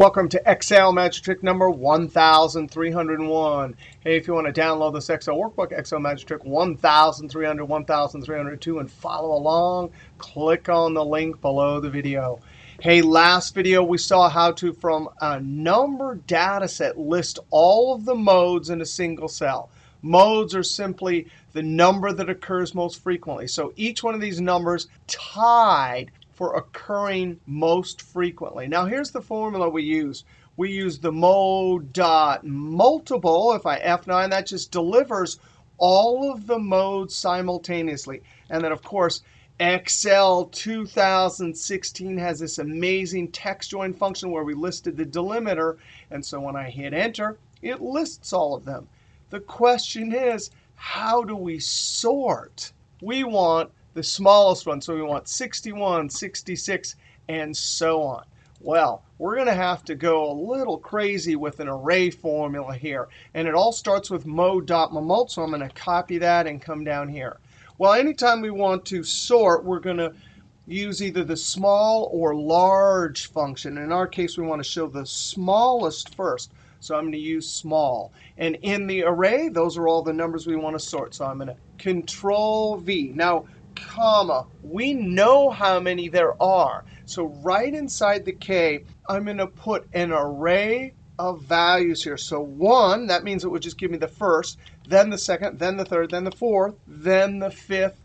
Welcome to Excel Magic Trick number 1301. Hey, if you want to download this Excel workbook, Excel Magic Trick 1300, 1302, and follow along, click on the link below the video. Hey, last video we saw how to, from a number data set, list all of the modes in a single cell. Modes are simply the number that occurs most frequently. So each one of these numbers tied for occurring most frequently. Now here's the formula we use. We use the mode dot multiple. If I F9, that just delivers all of the modes simultaneously. And then, of course, Excel 2016 has this amazing text join function where we listed the delimiter. And so when I hit Enter, it lists all of them. The question is, how do we sort? We want the smallest one. So we want 61, 66, and so on. Well, we're going to have to go a little crazy with an array formula here. And it all starts with mode.mult, so I'm going to copy that and come down here. Well, anytime we want to sort, we're going to use either the small or large function. In our case, we want to show the smallest first. So I'm going to use small. And in the array, those are all the numbers we want to sort. So I'm going to Control V. Now, comma. We know how many there are. So right inside the k, I'm going to put an array of values here. So 1, that means it would just give me the first, then the second, then the third, then the fourth, then the fifth,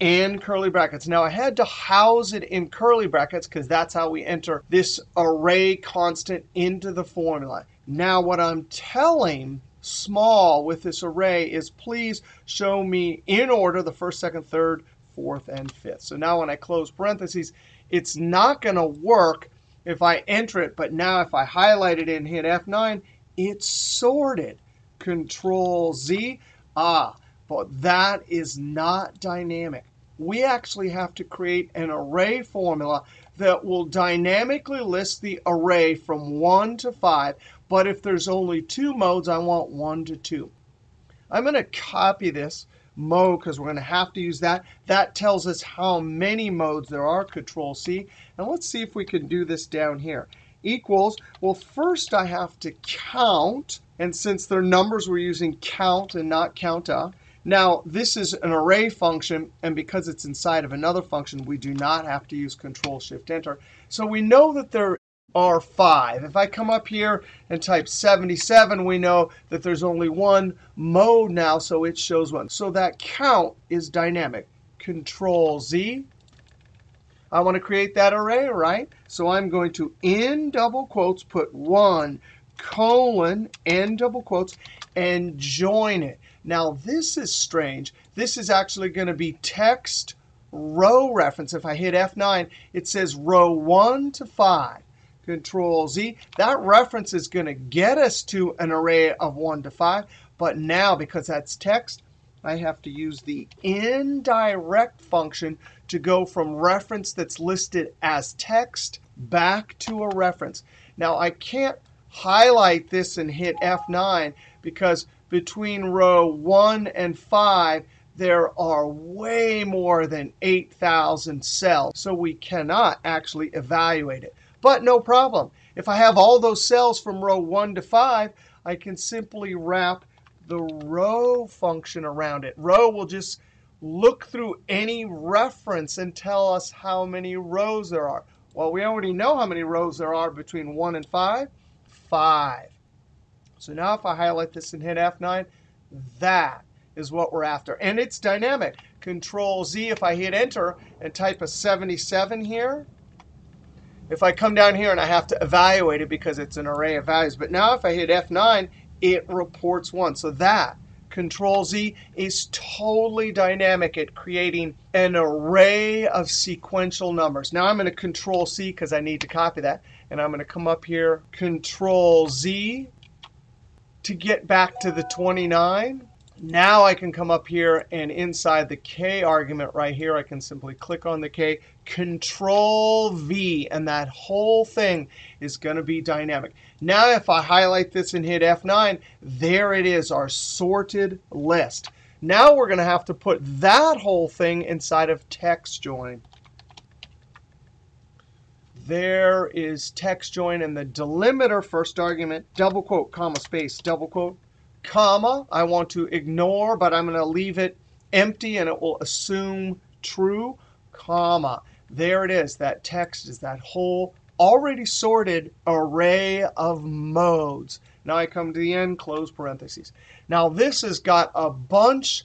and curly brackets. Now, I had to house it in curly brackets because that's how we enter this array constant into the formula. Now, what I'm telling small with this array is please show me in order the first, second, third, fourth, and fifth. So now when I close parentheses, it's not going to work if I enter it. But now if I highlight it and hit F9, it's sorted. Control Z. Ah, but that is not dynamic. We actually have to create an array formula that will dynamically list the array from 1 to 5. But if there's only two modes, I want 1 to 2. I'm going to copy this mode because we're going to have to use that. That tells us how many modes there are, Control C. And let's see if we can do this down here. Equals, well, first I have to count. And since they're numbers, we're using count and not counta. Now, this is an array function. And because it's inside of another function, we do not have to use Control-Shift-Enter. So we know that there are 5. If I come up here and type 77, we know that there's only one mode now, so it shows one. So that count is dynamic. Control Z. I want to create that array, right? So I'm going to, in double quotes, put 1 colon, end double quotes, and join it. Now, this is strange. This is actually going to be text row reference. If I hit F9, it says row 1 to 5. Control Z. That reference is going to get us to an array of 1 to 5. But now, because that's text, I have to use the indirect function to go from reference that's listed as text back to a reference. Now, I can't highlight this and hit F9 because between row 1 and 5, there are way more than 8,000 cells. So we cannot actually evaluate it. But no problem. If I have all those cells from row 1 to 5, I can simply wrap the row function around it. Row will just look through any reference and tell us how many rows there are. Well, we already know how many rows there are between 1 and 5. 5. So now if I highlight this and hit F9, that is what we're after. And it's dynamic. Control Z, if I hit Enter and type a 77 here, if I come down here and I have to evaluate it because it's an array of values. But now if I hit F9, it reports 1. So that, Control Z, is totally dynamic at creating an array of sequential numbers. Now I'm going to Control C because I need to copy that. And I'm going to come up here, Control Z, to get back to the 29. Now I can come up here and inside the k argument right here, I can simply click on the k, control v, and that whole thing is going to be dynamic. Now if I highlight this and hit F9, there it is, our sorted list. Now we're going to have to put that whole thing inside of text join. there is text join and the delimiter first argument, double quote, comma, space, double quote, comma. I want to ignore, but I'm going to leave it empty and it will assume true, comma. There it is. That text is that whole already sorted array of modes. Now I come to the end, close parentheses. Now this has got a bunch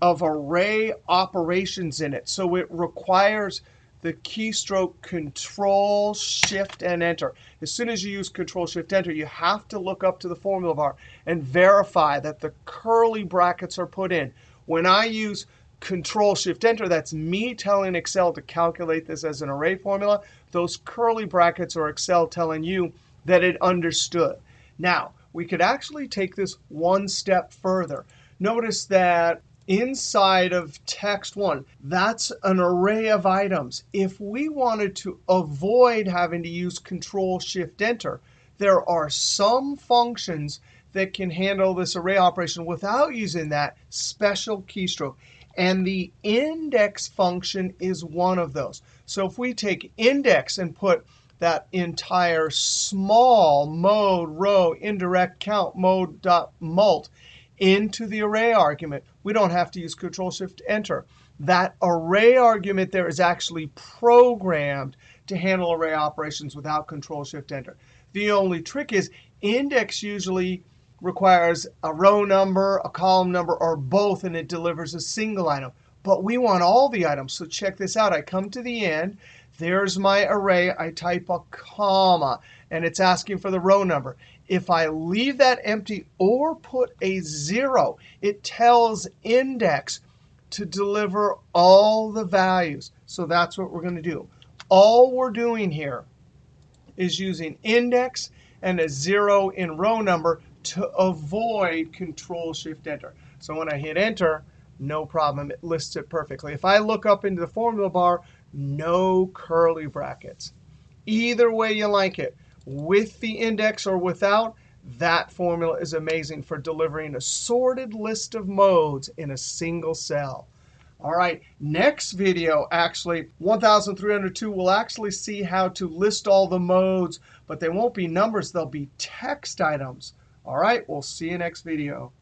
of array operations in it. So it requires the keystroke Control Shift and Enter. As soon as you use Control Shift Enter, you have to look up to the formula bar and verify that the curly brackets are put in. When I use Control Shift Enter, that's me telling Excel to calculate this as an array formula. Those curly brackets are Excel telling you that it understood. Now, we could actually take this one step further. Notice that inside of text join, that's an array of items. If we wanted to avoid having to use Control Shift Enter, there are some functions that can handle this array operation without using that special keystroke. And the index function is one of those. So if we take index and put that entire small mode row indirect count mode dot mult into the array argument, we don't have to use Control Shift Enter. That array argument there is actually programmed to handle array operations without Control Shift Enter. The only trick is index usually requires a row number, a column number, or both, and it delivers a single item. But we want all the items. So check this out. I come to the end. There's my array. I type a comma, and it's asking for the row number. If I leave that empty or put a 0, it tells index to deliver all the values. So that's what we're going to do. All we're doing here is using index and a 0 in row number to avoid Control Shift Enter. So when I hit Enter, no problem. It lists it perfectly. If I look up into the formula bar, no curly brackets. Either way you like it, with the index or without, that formula is amazing for delivering a sorted list of modes in a single cell. All right, next video, actually, 1302, we'll actually see how to list all the modes, but they won't be numbers. They'll be text items. All right, we'll see you next video.